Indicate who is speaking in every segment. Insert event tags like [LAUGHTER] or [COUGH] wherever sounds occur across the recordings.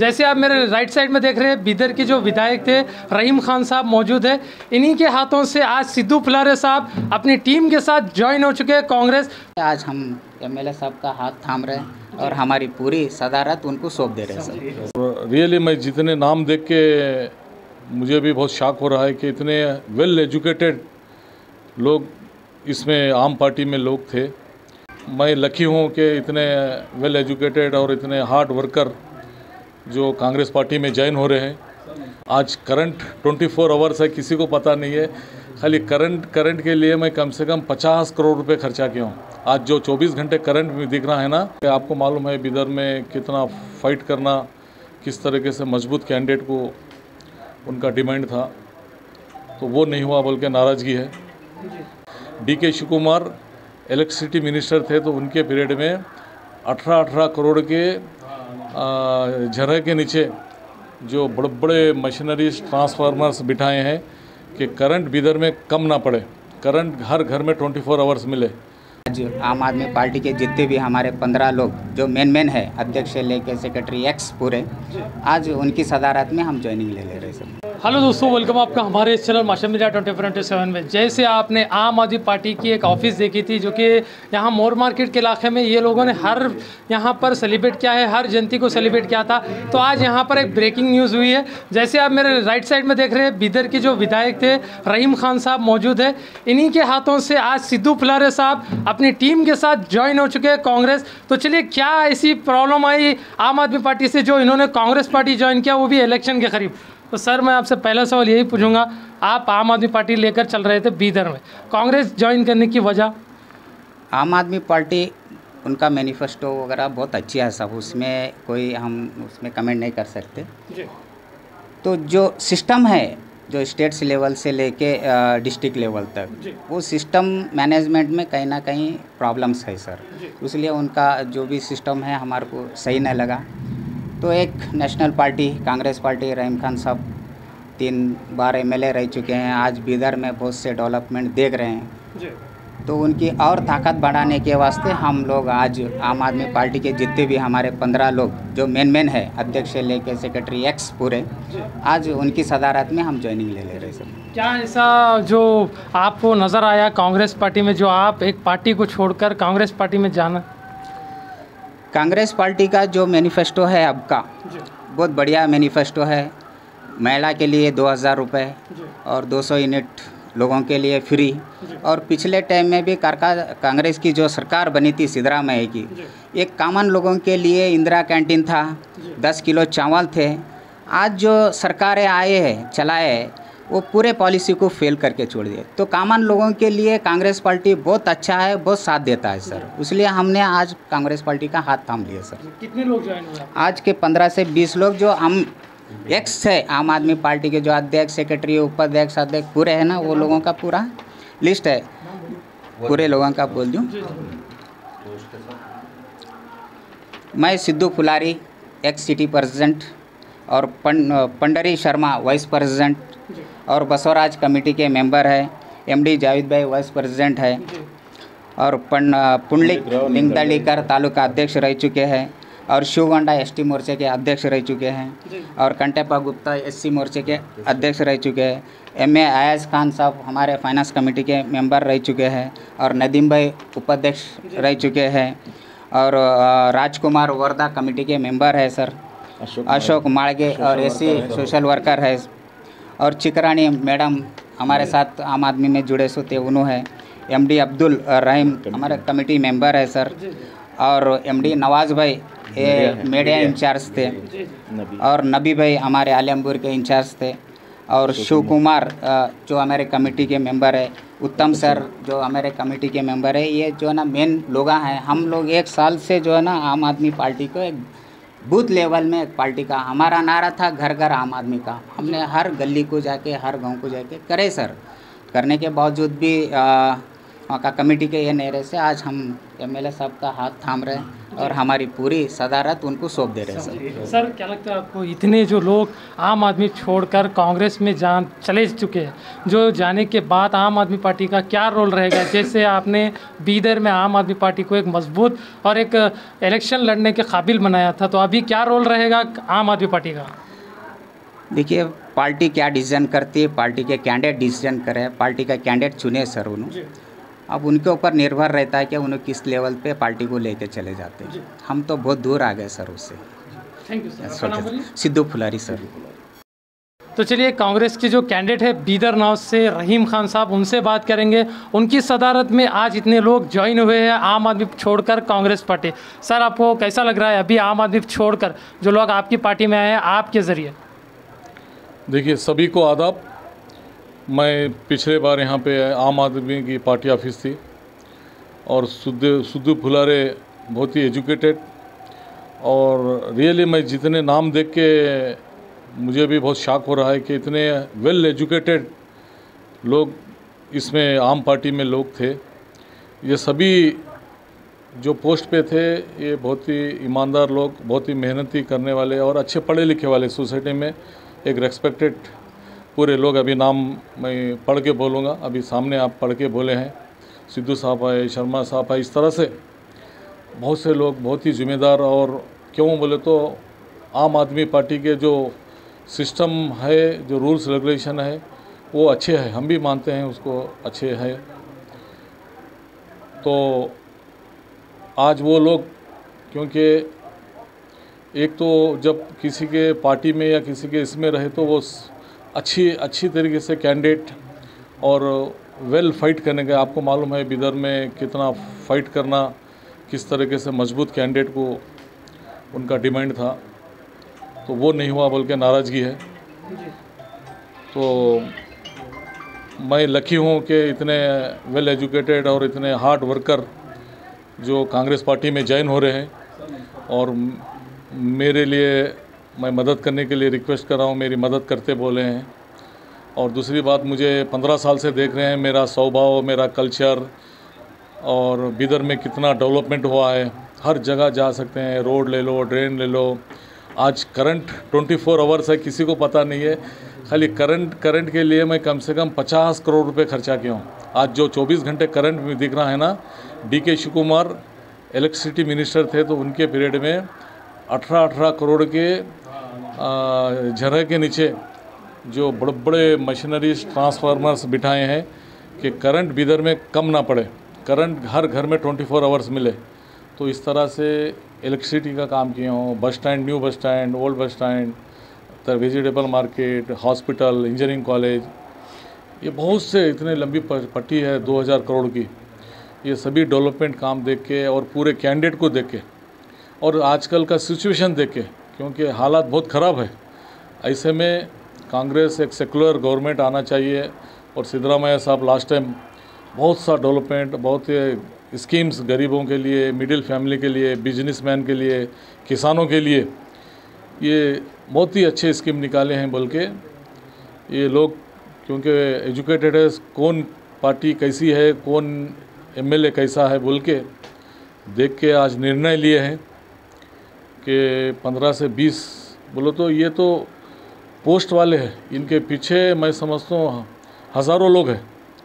Speaker 1: जैसे आप मेरे राइट साइड में देख रहे हैं बीदर के जो विधायक थे रहीम खान साहब मौजूद है। इन्हीं के हाथों से आज सिद्धू फुलारे साहब अपनी टीम के साथ ज्वाइन हो चुके हैं कांग्रेस।
Speaker 2: आज हम एम एमएलए साहब का हाथ थाम रहे हैं और हमारी पूरी सदारत उनको सौंप दे रहे हैं सर।
Speaker 3: रियली मैं जितने नाम देख के मुझे भी बहुत शॉक हो रहा है कि इतने वेल एजुकेटेड लोग इसमें आम पार्टी में लोग थे। मैं लकी हूँ कि इतने वेल एजुकेटेड और इतने हार्ड वर्कर जो कांग्रेस पार्टी में ज्वाइन हो रहे हैं। आज करंट 24 फोर आवर्स है, किसी को पता नहीं है। खाली करंट करंट के लिए मैं कम से कम 50 करोड़ रुपए खर्चा किया हूँ। आज जो 24 घंटे करंट में दिख रहा है ना आपको मालूम है बिदर में कितना फाइट करना, किस तरीके से मज़बूत कैंडिडेट को उनका डिमांड था। तो वो नहीं हुआ बोल के नाराज़गी है। डी के शिव कुमार इलेक्ट्रिसिटी मिनिस्टर थे तो उनके पीरियड में 18-18 करोड़ के झरह के नीचे जो बड़े बड़े मशीनरीज ट्रांसफार्मर्स बिठाए हैं कि करंट बिदर में कम ना पड़े। करंट हर घर में 24 फोर आवर्स मिले।
Speaker 2: आज आम आदमी पार्टी के जितने भी हमारे पंद्रह लोग, जो मेन मेन है, अध्यक्ष से लेके सेक्रेटरी एक्स पूरे, आज उनकी सदारत में हम ज्वाइनिंग ले ले रहे हैं
Speaker 1: हेलो दोस्तों वेलकम आपका हमारे इस channel Masha media twenty four twenty seven में। जैसे आपने आम आदमी पार्टी की एक ऑफ़िस देखी थी, जो कि यहाँ मोर मार्केट के इलाके में ये लोगों ने हर यहाँ पर सेलिब्रेट किया है, हर जयंती को सेलिब्रेट किया था। तो आज यहाँ पर एक ब्रेकिंग न्यूज़ हुई है। जैसे आप मेरे राइट साइड में देख रहे हैं, बिदर के जो विधायक थे, रहीम खान साहब मौजूद है। इन्हीं के हाथों से आज सिद्धू फुलारे साहब अपनी टीम के साथ ज्वाइन हो चुके हैं कांग्रेस। तो चलिए क्या ऐसी प्रॉब्लम आई आम आदमी पार्टी से जो इन्होंने कांग्रेस पार्टी ज्वाइन किया वो भी इलेक्शन के करीब? तो सर मैं आपसे पहला सवाल यही पूछूँगा आप आम आदमी पार्टी लेकर चल रहे थे बीदर में। कांग्रेस ज्वाइन करने की वजह?
Speaker 2: आम आदमी पार्टी उनका मैनिफेस्टो वगैरह बहुत अच्छी है सब उसमें कोई हम उसमें कमेंट नहीं कर सकते। तो जो सिस्टम है जो स्टेट्स लेवल से लेके डिस्ट्रिक्ट लेवल तक। वो सिस्टम मैनेजमेंट में कहीं ना कहीं प्रॉब्लम्स है सर। इसलिए उनका जो भी सिस्टम है हमारे को सही नहीं लगा। तो एक national party Congress party Rahim Khan Sahab तीन बार एमएलए रह चुके हैं। आज बीदर में बहुत से डेवलपमेंट देख रहे हैं। तो उनकी और ताकत बढ़ाने के वास्ते हम लोग आज आम आदमी पार्टी के जितने भी हमारे पंद्रह लोग जो मेन मेन है अध्यक्ष से लेके सेक्रेटरी एक्स पूरे आज उनकी सदारत में हम ज्वाइनिंग ले ले रहे सर
Speaker 1: क्या ऐसा जो आपको नज़र आया कांग्रेस पार्टी में जो आप एक पार्टी को छोड़कर कांग्रेस पार्टी में जाना?
Speaker 2: कांग्रेस पार्टी का जो मैनिफेस्टो है अब का बहुत बढ़िया मैनिफेस्टो है। महिला के लिए दो हज़ार रुपये और 200 यूनिट लोगों के लिए फ्री। और पिछले टाइम में भी कारका कांग्रेस की जो सरकार बनी थी सिद्धरामैया की एक कामन लोगों के लिए इंदिरा कैंटीन था दस किलो चावल थे। आज जो सरकारें आए हैं चलाए वो पूरे पॉलिसी को फेल करके छोड़ दिए। तो कामन लोगों के लिए कांग्रेस पार्टी बहुत अच्छा है बहुत साथ देता है सर। इसलिए हमने आज कांग्रेस पार्टी का हाथ थाम लिया सर।
Speaker 1: कितने लोग ज्वाइन हुए
Speaker 2: आज के पंद्रह से बीस लोग जो हम एक्स है। आम आदमी पार्टी के जो अध्यक्ष सेक्रेटरी उपाध्यक्ष अध्यक्ष पूरे हैं ना वो लोगों का पूरा लिस्ट है। पूरे लोगों का बोल दूँ। मैं Siddhu Phulari ex city president और पं, पंडरी शर्मा वाइस प्रेसिडेंट और बसवराज कमेटी के मेंबर है। MD Javed bhai vice president है। और पुंडलिक लिंगदलीकर तालुका अध्यक्ष रह चुके हैं। और शिवगंडा एसटी मोर्चे के अध्यक्ष रह चुके हैं और कंटेपा गुप्ता एससी मोर्चे के अध्यक्ष रह चुके हैं। एम ए आयाज खान साहब हमारे फाइनेंस कमेटी के मेंबर रह चुके हैं और नदीम भाई उपाध्यक्ष रह चुके हैं। और राजकुमार वर्धा कमेटी के मेंबर है सर अशोक माड़गे और एसी सोशल वर्कर है। और चिकरानी मैडम हमारे साथ आम आदमी में जुड़े सोते उन्होंने है। एमडी अब्दुल रहीम हमारे कमेटी मेंबर है सर और एमडी नवाज़ भाई ये मीडिया इंचार्ज थे। और नबी भाई हमारे आलमपुर के इंचार्ज थे। और शिव कुमार। जो हमारे कमेटी के मेंबर है उत्तम सर जो हमारे कमेटी के मेंबर है ये जो है ना मेन लोग हैं। हम लोग एक साल से जो है ना आम आदमी पार्टी को एक बूथ लेवल में एक पार्टी का हमारा नारा था घर घर आम आदमी का। हमने हर गली को जाके हर गाँव को जाके करे सर। करने के बावजूद भी आ, वहाँ का कमेटी के ये नेरे से आज हम एम एमएलए साहब का हाथ थाम रहे हैं और हमारी पूरी सदारत उनको सौंप दे रहे हैं सर।
Speaker 1: सर क्या लगता है आपको इतने जो लोग आम आदमी छोड़कर कांग्रेस में जान चले चुके हैं जो जाने के बाद आम आदमी पार्टी का क्या रोल रहेगा? जैसे आपने बीदर में आम आदमी पार्टी को एक मज़बूत और एक इलेक्शन लड़ने के काबिल बनाया था तो अभी क्या रोल रहेगा आम आदमी पार्टी का?
Speaker 2: देखिए पार्टी क्या डिसीज़न करती है पार्टी के कैंडिडेट डिसीज़न करें पार्टी का कैंडिडेट चुने सर उन्होंने। अब उनके ऊपर निर्भर रहता है कि उन्हें किस लेवल पे पार्टी को लेके चले जाते हैं। हम तो बहुत दूर आ गए सर उससे।
Speaker 1: Thank you sir.
Speaker 2: Siddhu Phulari sir.
Speaker 1: तो चलिए कांग्रेस के जो कैंडिडेट है बीदर नाव से रहीम खान साहब उनसे बात करेंगे। उनकी सदारत में आज इतने लोग ज्वाइन हुए हैं आम आदमी छोड़कर कांग्रेस पार्टी। सर आपको कैसा लग रहा है अभी आम आदमी छोड़कर जो लोग आपकी पार्टी में आए हैं आपके ज़रिए?
Speaker 3: देखिए सभी को आदाब। मैं पिछले बार यहाँ पे आम आदमी की पार्टी ऑफ़िस थी और सुद्ध सुद्धू फुलारे बहुत ही एजुकेटेड और रियली मैं जितने नाम देख के मुझे भी बहुत शॉक हो रहा है कि इतने वेल एजुकेटेड लोग इसमें आम पार्टी में लोग थे। ये सभी जो पोस्ट पे थे, ये बहुत ही ईमानदार लोग, बहुत ही मेहनती करने वाले और अच्छे पढ़े लिखे वाले सोसाइटी में एक रेस्पेक्टेड पूरे लोग अभी नाम मैं पढ़ के बोलूँगा। अभी सामने आप पढ़ के बोले हैं। सिद्धू साहब आए, शर्मा साहब आए, इस तरह से बहुत से लोग बहुत ही जिम्मेदार और क्यों बोले तो आम आदमी पार्टी के जो सिस्टम है, जो रूल्स, रेगुलेशन है, वो अच्छे हैं। हम भी मानते हैं उसको अच्छे हैं। तो आज वो लोग, क्योंकि एक तो जब किसी के पार्टी में या किसी के इसमें रहे तो वो अच्छी अच्छी तरीके से कैंडिडेट और वेल फाइट करने का आपको मालूम है, बिदर में कितना फाइट करना, किस तरीके से मज़बूत कैंडिडेट को उनका डिमांड था तो वो नहीं हुआ, बल्कि नाराज़गी है। तो मैं लकी हूँ कि इतने वेल एजुकेटेड और इतने हार्ड वर्कर जो कांग्रेस पार्टी में ज्वाइन हो रहे हैं और मेरे लिए मैं मदद करने के लिए रिक्वेस्ट कर रहा हूँ, मेरी मदद करते बोले हैं। और दूसरी बात, मुझे पंद्रह साल से देख रहे हैं, मेरा स्वभाव, मेरा कल्चर और बिदर में कितना डेवलपमेंट हुआ है। हर जगह जा सकते हैं, रोड ले लो ड्रेन ले लो। आज करंट 24 फोर आवर्स है, किसी को पता नहीं है। खाली करंट करंट के लिए मैं कम से कम 50 करोड़ रुपए खर्चा किया हूँ। आज जो 24 घंटे करंट में दिख रहा है ना डी के शिव कुमार इलेक्ट्रिसिटी मिनिस्टर थे तो उनके पीरियड में अठारह अठारह करोड़ के झरह के नीचे जो बड़े बड़े मशीनरीज, ट्रांसफार्मर्स बिठाए हैं कि करंट बिदर में कम ना पड़े। करंट हर घर में 24 फोर आवर्स मिले। तो इस तरह से इलेक्ट्रिसिटी का काम किए हों, bus stand, new bus stand, old bus stand vegetable market, hospital, engineering college, ये बहुत से इतने लंबी पट्टी है 2000 करोड़ की। ये सभी डेवलपमेंट काम देख के और पूरे कैंडिडेट को देख के और आजकल का सिचुएशन देख के क्योंकि हालात बहुत ख़राब है। ऐसे में कांग्रेस एक सेकुलर गवर्नमेंट आना चाहिए और सिद्धरामैया साहब लास्ट टाइम बहुत सा डेवलपमेंट बहुत स्कीम्स गरीबों के लिए मिडिल फैमिली के लिए बिजनेसमैन के लिए, किसानों के लिए ये बहुत ही अच्छे स्कीम निकाले हैं बोल के। ये लोग क्योंकि एजुकेटेड है, कौन पार्टी कैसी है, कौन एमएलए कैसा है बोल के देख के आज निर्णय लिए हैं। कि 15 से 20 बोलो तो ये तो पोस्ट वाले हैं। इनके पीछे मैं समझता हूँ, हज़ारों लोग हैं,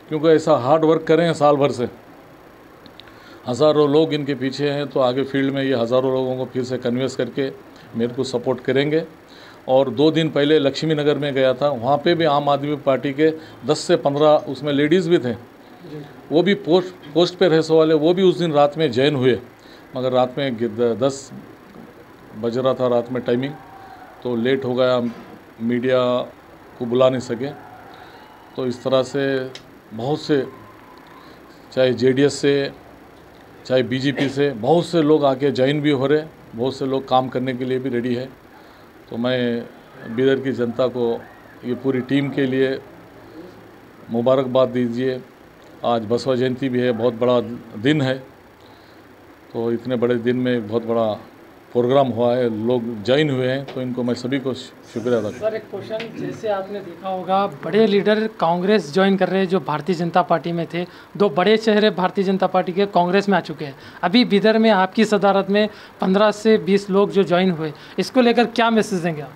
Speaker 3: क्योंकि ऐसा हार्ड वर्क करें हैं साल भर से। हज़ारों लोग इनके पीछे हैं तो आगे फ़ील्ड में ये हज़ारों लोगों को फिर से कन्वेंस करके मेरे को सपोर्ट करेंगे। और दो दिन पहले लक्ष्मी नगर में गया था, वहाँ पे भी आम आदमी पार्टी के 10 से 15 उसमें लेडीज़ भी थे। वो भी पोस्ट पोस्ट पे रहे वाले, वो भी उस दिन रात में जैन हुए। मगर रात में दस बज रहा था रात में टाइमिंग तो लेट हो गया मीडिया को बुला नहीं सके। तो इस तरह से बहुत से, चाहे जेडीएस से, चाहे बीजेपी से, बहुत से लोग आके ज्वाइन भी हो रहे, बहुत से लोग काम करने के लिए भी रेडी है। तो मैं बिदर की जनता को ये पूरी टीम के लिए मुबारकबाद दीजिए। आज बसवा जयंती भी है, बहुत बड़ा दिन है। तो इतने बड़े दिन में बहुत बड़ा प्रोग्राम हुआ है लोग ज्वाइन हुए हैं तो इनको मैं सभी को शुक्रिया अदा
Speaker 1: सर एक क्वेश्चन जैसे आपने देखा होगा बड़े लीडर कांग्रेस ज्वाइन कर रहे हैं जो भारतीय जनता पार्टी में थे दो बड़े चेहरे भारतीय जनता पार्टी के कांग्रेस में आ चुके हैं। अभी बिदर में आपकी सदारत में 15 से 20 लोग जो ज्वाइन हुए इसको लेकर क्या मैसेज देंगे आप?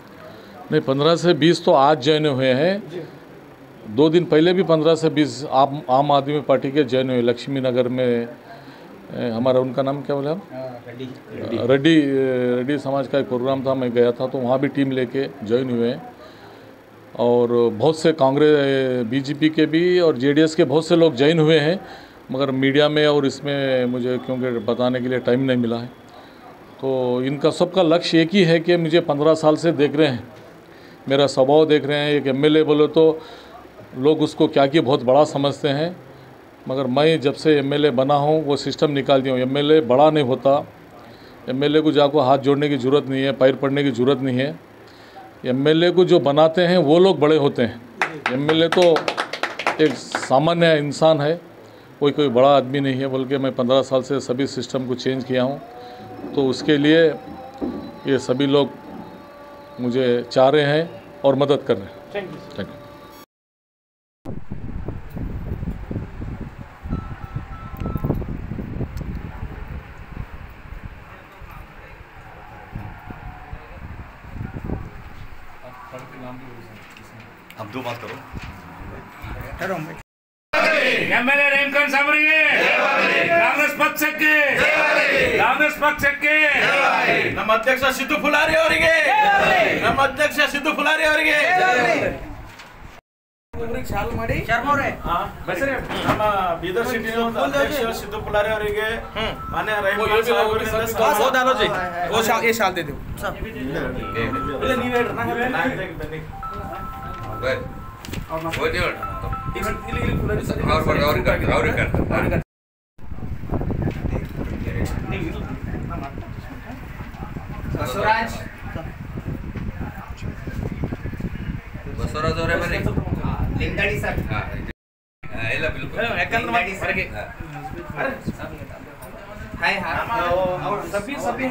Speaker 3: नहीं पंद्रह से बीस तो आज ज्वाइन हुए हैं। दो दिन पहले भी पंद्रह से बीस आम आदमी पार्टी के ज्वाइन हुए लक्ष्मी नगर में हमारा उनका नाम क्या बोले हम रेड्डी। रेड्डी। समाज का एक प्रोग्राम था मैं गया था तो वहाँ भी टीम लेके ज्वाइन हुए हैं। और बहुत से कांग्रेस बीजेपी के भी और जेडीएस के बहुत से लोग ज्वाइन हुए हैं मगर मीडिया में और इसमें मुझे क्योंकि बताने के लिए टाइम नहीं मिला है। तो इनका सबका लक्ष्य एक ही है कि मुझे पंद्रह साल से देख रहे हैं मेरा स्वभाव देख रहे हैं एक एमएलए बोले तो लोग उसको क्या कि बहुत बड़ा समझते हैं। मगर मैं जब से एमएलए बना हूँ वो सिस्टम निकाल दिया हूँ। एमएलए बड़ा नहीं होता। एमएलए को जाकर हाथ जोड़ने की ज़रूरत नहीं है पैर पड़ने की ज़रूरत नहीं है। एमएलए को जो बनाते हैं वो लोग बड़े होते हैं। एमएलए तो एक सामान्य इंसान है। कोई कोई बड़ा आदमी नहीं है बल्कि मैं पंद्रह साल से सभी सिस्टम को चेंज किया हूँ। तो उसके लिए ये सभी लोग मुझे चाह रहे हैं और मदद कर रहे हैं।
Speaker 1: थैंक यू
Speaker 4: ನಮ್ಮ ಅಧ್ಯಕ್ಷ ಸಿದ್ದು ಫುಲಾರಿ ಅವರಿಗೆ ನಮ್ಮ ಅಧ್ಯಕ್ಷ ಸಿದ್ದು ಫುಲಾರಿ ಅವರಿಗೆ ಮಾಡಿ ನಮ್ಮ ಬೀದರ್ ಸಿಟಿ ಅಧ್ಯಕ್ಷ ಸಿದ್ದು ಫುಲಾರಿ ಅವರಿಗೆ ಮಾನ್ಯ
Speaker 5: ರೈತ
Speaker 4: ಶಾಂತಿ ನೀವು ಹೇಳ್ರಿ ಅವ್ರಿಗೆ ಹೇಳ್ರಿ. ನಾ ಹೇಳ್ರಿ, ಬನ್ನಿ.
Speaker 2: ಬಸವರಾಜ್
Speaker 6: ಬಸವರಾಜ್ ಅವರೇ ಬನ್ನಿ
Speaker 2: ಲಿಂಗಡಿ ಸರ್
Speaker 6: ಹಾ, ಇಲ್ಲ ಬಿಲ್ಕುಲ್
Speaker 4: ಯಾಕಂದ್ರೆ ಮತ್ತೆ ಹೊರಗೆ
Speaker 2: ಹಾಯ್ ಹಾಯ್
Speaker 4: ಅವ್ರು ಸಬ್ಬಿ ಸಬ್ಬಿ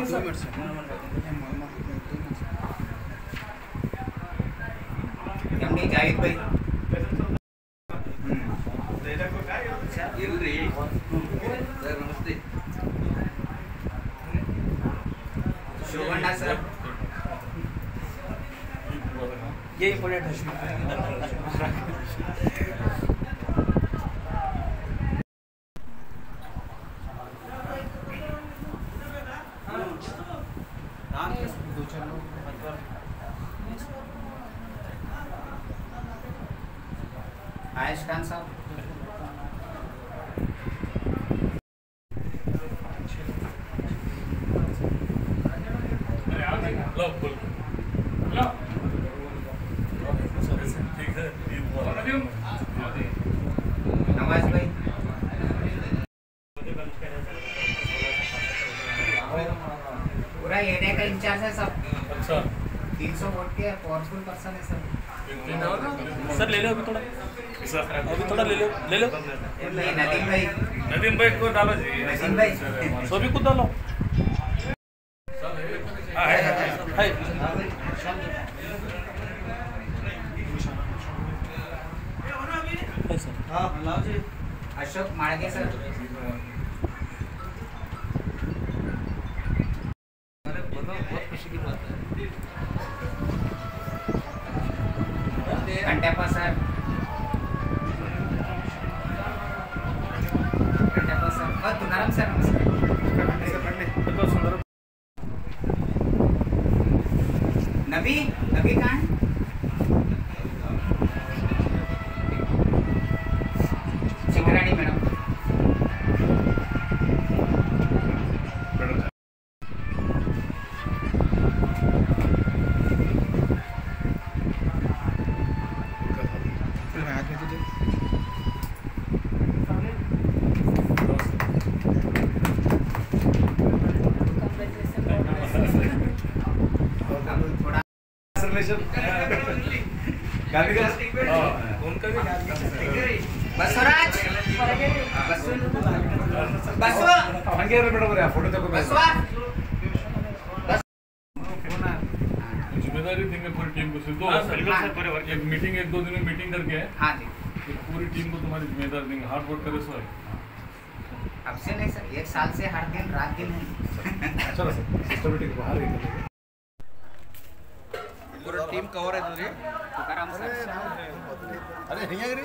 Speaker 2: ಎಮ್ ಡಿ ಜಾಹಿದ್ ಭಾಯ್
Speaker 5: ये इम्पोर्टेंट है
Speaker 2: आयुष खान साहब नवाज़ भाई पूरा एरिया का इंचार्ज है सब
Speaker 3: अच्छा
Speaker 2: तीन सौ वोट के पावरफुल पर्सन है सर।
Speaker 4: सर ले लो
Speaker 7: हाँ, जी।
Speaker 2: अशोक माड़गे सर। नबी नबी कहाँ है? मैडम [LAUGHS] रिलेशन
Speaker 3: ज़िम्मेदारी पूरी टीम को सिर्फ़
Speaker 2: दो
Speaker 3: एक मीटिंग एक दो दिन में मीटिंग करके
Speaker 2: जी
Speaker 3: पूरी टीम को तुम्हारी ज़िम्मेदारी देंगे हार्ड वर्क करे
Speaker 2: अब से नहीं सर एक साल से हर दिन रात दिन चलो सर सिस्टमेटिक बाहर
Speaker 3: ಏನ್ ಕವರ್ ಐತದ್ರಿ ಅರೆ ಹಿಂಗ್ರಿ